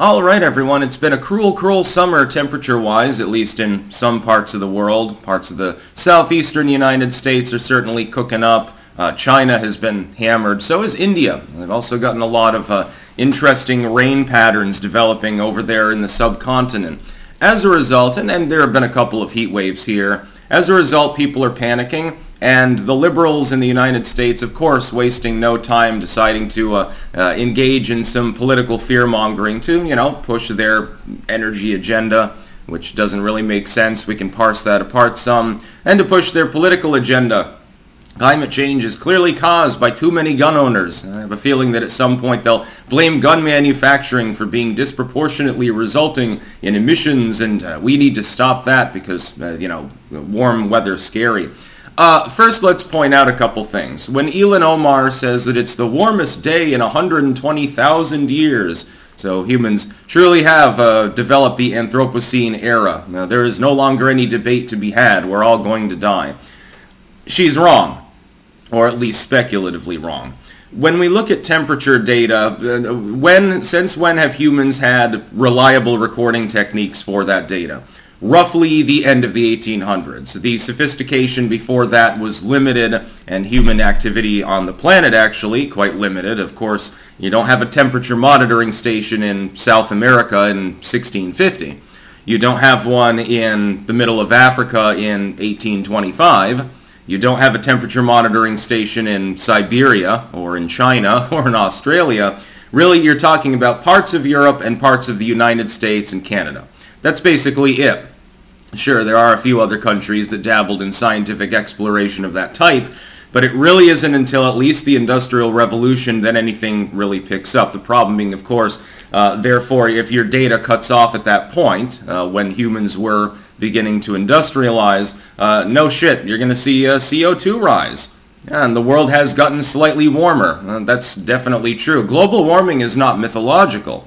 All right, everyone. It's been a cruel, cruel summer temperature-wise, at least in some parts of the world. Parts of the southeastern United States are certainly cooking up. Uh, China has been hammered. So has India. They've also gotten a lot of uh, interesting rain patterns developing over there in the subcontinent. As a result, and, and there have been a couple of heat waves here, as a result, people are panicking, and the liberals in the United States, of course, wasting no time deciding to uh, uh, engage in some political fear-mongering to, you know, push their energy agenda, which doesn't really make sense. We can parse that apart some, and to push their political agenda. Climate change is clearly caused by too many gun owners. I have a feeling that at some point they'll blame gun manufacturing for being disproportionately resulting in emissions, and uh, we need to stop that because, uh, you know, warm weather's scary. Uh, first, let's point out a couple things. When Ilhan Omar says that it's the warmest day in 120,000 years, so humans truly have uh, developed the Anthropocene era. Now, there is no longer any debate to be had. We're all going to die. She's wrong or at least speculatively wrong. When we look at temperature data, uh, when since when have humans had reliable recording techniques for that data? Roughly the end of the 1800s. The sophistication before that was limited and human activity on the planet actually quite limited. Of course, you don't have a temperature monitoring station in South America in 1650. You don't have one in the middle of Africa in 1825 you don't have a temperature monitoring station in Siberia or in China or in Australia. Really, you're talking about parts of Europe and parts of the United States and Canada. That's basically it. Sure, there are a few other countries that dabbled in scientific exploration of that type, but it really isn't until at least the Industrial Revolution that anything really picks up. The problem being, of course, uh, therefore, if your data cuts off at that point, uh, when humans were beginning to industrialize, uh, no shit, you're going to see a CO2 rise. And the world has gotten slightly warmer. Uh, that's definitely true. Global warming is not mythological.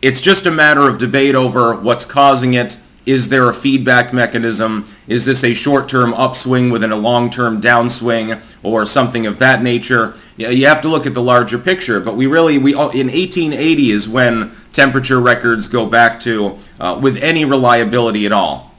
It's just a matter of debate over what's causing it. Is there a feedback mechanism? Is this a short-term upswing within a long-term downswing or something of that nature? You have to look at the larger picture, but we really, we in 1880 is when temperature records go back to uh, with any reliability at all.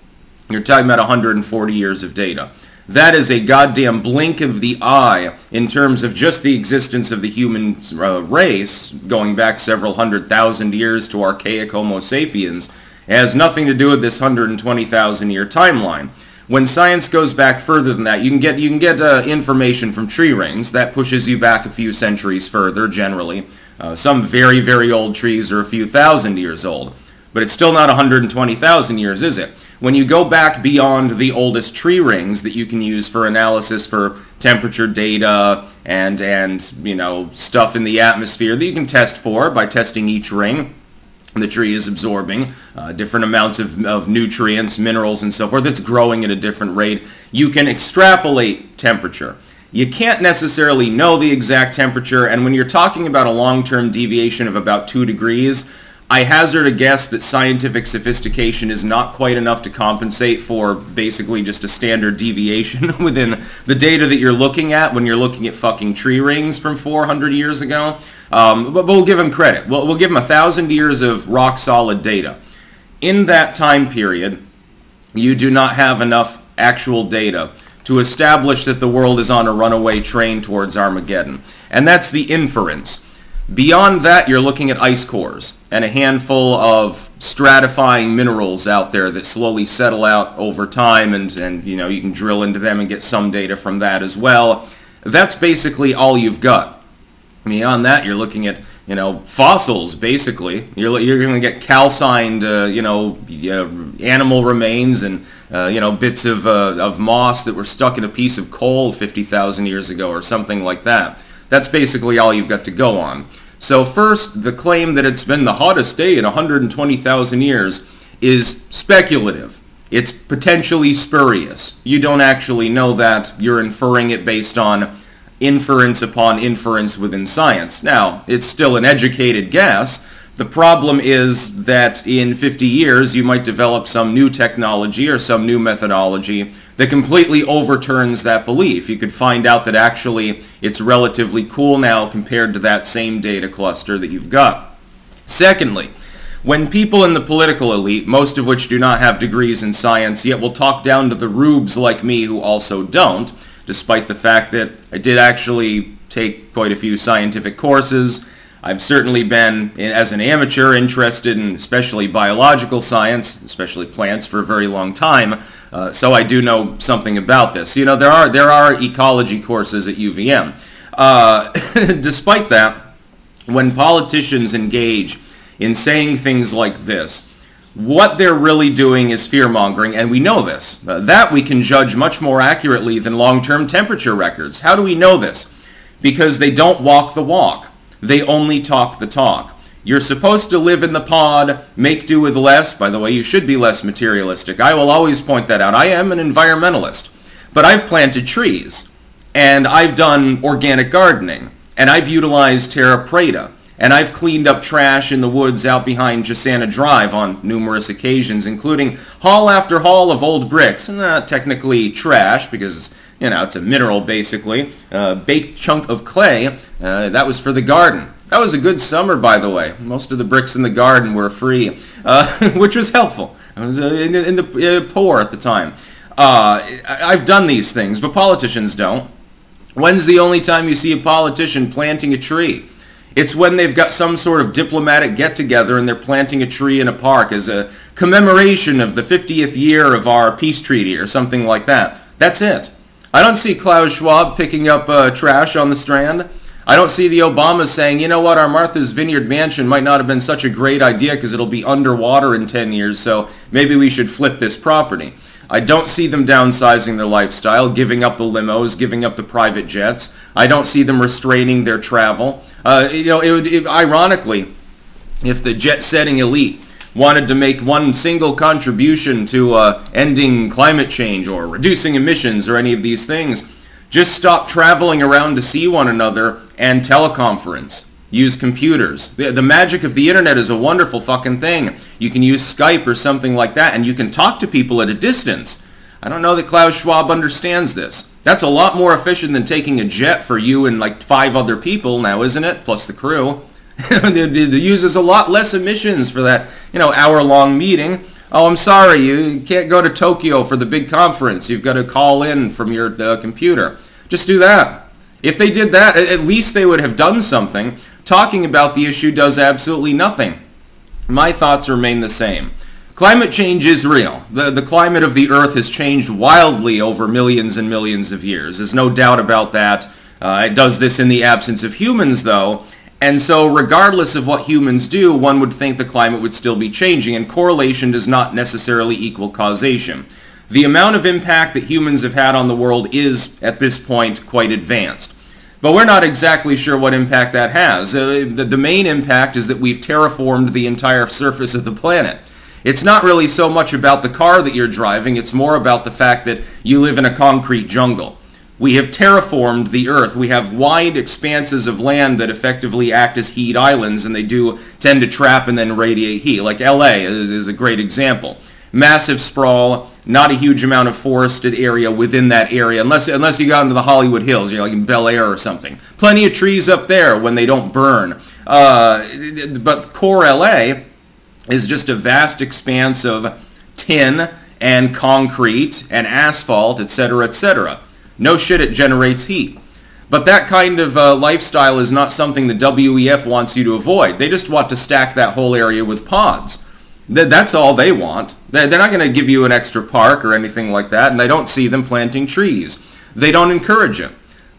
You're talking about 140 years of data. That is a goddamn blink of the eye in terms of just the existence of the human uh, race, going back several hundred thousand years to archaic Homo sapiens. It has nothing to do with this 120,000 year timeline. When science goes back further than that, you can get you can get uh, information from tree rings that pushes you back a few centuries further. Generally, uh, some very very old trees are a few thousand years old, but it's still not 120,000 years, is it? When you go back beyond the oldest tree rings that you can use for analysis for temperature data and, and you know, stuff in the atmosphere that you can test for by testing each ring, the tree is absorbing uh, different amounts of, of nutrients, minerals, and so forth. It's growing at a different rate. You can extrapolate temperature. You can't necessarily know the exact temperature, and when you're talking about a long-term deviation of about 2 degrees, I hazard a guess that scientific sophistication is not quite enough to compensate for basically just a standard deviation within the data that you're looking at when you're looking at fucking tree rings from 400 years ago. Um, but, we'll give them credit. We'll, we'll give them a thousand years of rock solid data. In that time period, you do not have enough actual data to establish that the world is on a runaway train towards Armageddon. And that's the inference. Beyond that, you're looking at ice cores and a handful of stratifying minerals out there that slowly settle out over time and, and you know you can drill into them and get some data from that as well. That's basically all you've got. Beyond that, you're looking at you know fossils basically. You're you're going to get calcined uh, you know uh, animal remains and uh, you know bits of uh, of moss that were stuck in a piece of coal 50,000 years ago or something like that. That's basically all you've got to go on. So first, the claim that it's been the hottest day in 120,000 years is speculative. It's potentially spurious. You don't actually know that. You're inferring it based on inference upon inference within science. Now, it's still an educated guess, the problem is that in 50 years you might develop some new technology or some new methodology that completely overturns that belief. You could find out that actually it's relatively cool now compared to that same data cluster that you've got. Secondly, When people in the political elite, most of which do not have degrees in science, yet will talk down to the rubes like me who also don't, despite the fact that I did actually take quite a few scientific courses, I've certainly been, as an amateur, interested in especially biological science, especially plants, for a very long time. Uh, so I do know something about this. You know, there are there are ecology courses at UVM. Uh, despite that, when politicians engage in saying things like this. What they're really doing is fear-mongering, and we know this. Uh, that we can judge much more accurately than long-term temperature records. How do we know this? Because they don't walk the walk. They only talk the talk. You're supposed to live in the pod, make do with less. By the way, you should be less materialistic. I will always point that out. I am an environmentalist. But I've planted trees, and I've done organic gardening, and I've utilized terra preta. And I've cleaned up trash in the woods out behind Jasana Drive on numerous occasions, including haul after haul of old bricks. Not technically trash, because you know it's a mineral basically. A baked chunk of clay. Uh, that was for the garden. That was a good summer, by the way. Most of the bricks in the garden were free, uh, which was helpful. I was uh, in, in, the uh, poor at the time. Uh, I've done these things, but politicians don't. When's the only time you see a politician planting a tree? It's when they've got some sort of diplomatic get-together and they're planting a tree in a park as a commemoration of the 50th year of our peace treaty or something like that. That's it. I don't see Klaus Schwab picking up uh, trash on the Strand. I don't see the Obamas saying, you know what, our Martha's Vineyard mansion might not have been such a great idea because it'll be underwater in 10 years, so maybe we should flip this property. I don't see them downsizing their lifestyle, giving up the limos, giving up the private jets. I don't see them restraining their travel. Uh, you know, it would, it, ironically, if the jet-setting elite wanted to make one single contribution to uh, ending climate change or reducing emissions or any of these things, just stop traveling around to see one another and teleconference use computers. The, the, magic of the internet is a wonderful fucking thing. You can use Skype or something like that, and you can talk to people at a distance. I don't know that Klaus Schwab understands this. That's a lot more efficient than taking a jet for you and like five other people now, isn't it? Plus the crew. it uses a lot less emissions for that, you know, hour-long meeting. Oh, I'm sorry, you can't go to Tokyo for the big conference. You've got to call in from your uh, computer. Just do that. If they did that, at least they would have done something. Talking about the issue does absolutely nothing. My thoughts remain the same. Climate change is real. The, the climate of the Earth has changed wildly over millions and millions of years. There's no doubt about that. Uh, it does this in the absence of humans, though. And so regardless of what humans do, one would think the climate would still be changing, and correlation does not necessarily equal causation. The amount of impact that humans have had on the world is, at this point, quite advanced. But we're not exactly sure what impact that has. Uh, the, the main impact is that we've terraformed the entire surface of the planet. It's not really so much about the car that you're driving, it's more about the fact that you live in a concrete jungle. We have terraformed the Earth. We have wide expanses of land that effectively act as heat islands, and they do tend to trap and then radiate heat. Like LA is, is a great example massive sprawl, not a huge amount of forested area within that area, unless unless you got into the Hollywood Hills, you're like in Bel Air or something. Plenty of trees up there when they don't burn. Uh, but core LA is just a vast expanse of tin and concrete and asphalt, etc., etc. No shit, it generates heat. But that kind of uh, lifestyle is not something the WEF wants you to avoid. They just want to stack that whole area with pods. That's all they want. They're not going to give you an extra park or anything like that, and I don't see them planting trees. They don't encourage it.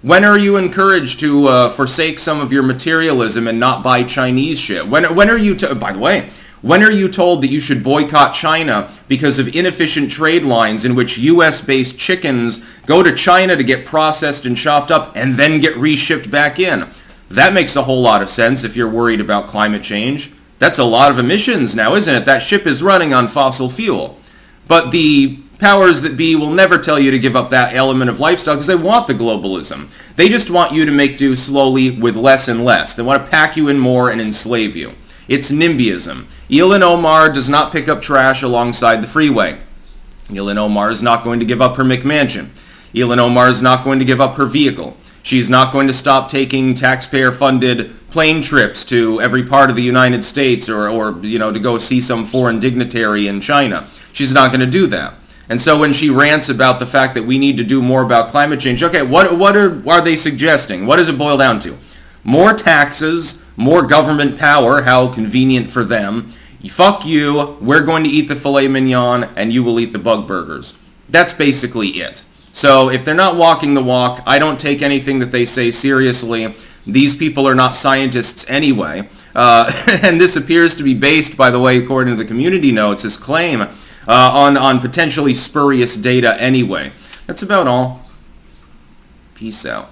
When are you encouraged to uh, forsake some of your materialism and not buy Chinese shit? When, when are you, by the way, when are you told that you should boycott China because of inefficient trade lines in which U.S.-based chickens go to China to get processed and chopped up and then get reshipped back in? That makes a whole lot of sense if you're worried about climate change. That's a lot of emissions now, isn't it? That ship is running on fossil fuel. But the powers that be will never tell you to give up that element of lifestyle because they want the globalism. They just want you to make do slowly with less and less. They want to pack you in more and enslave you. It's NIMBYism. Ilhan Omar does not pick up trash alongside the freeway. Ilhan Omar is not going to give up her McMansion. Ilhan Omar is not going to give up her vehicle. She's not going to stop taking taxpayer-funded plane trips to every part of the United States or, or, you know, to go see some foreign dignitary in China. She's not going to do that. And so when she rants about the fact that we need to do more about climate change, okay, what, what are, are they suggesting? What does it boil down to? More taxes, more government power, how convenient for them. Fuck you, we're going to eat the filet mignon, and you will eat the bug burgers. That's basically it. So if they're not walking the walk, I don't take anything that they say seriously. These people are not scientists anyway. Uh, and this appears to be based, by the way, according to the community notes, this claim uh, on, on potentially spurious data anyway. That's about all. Peace out.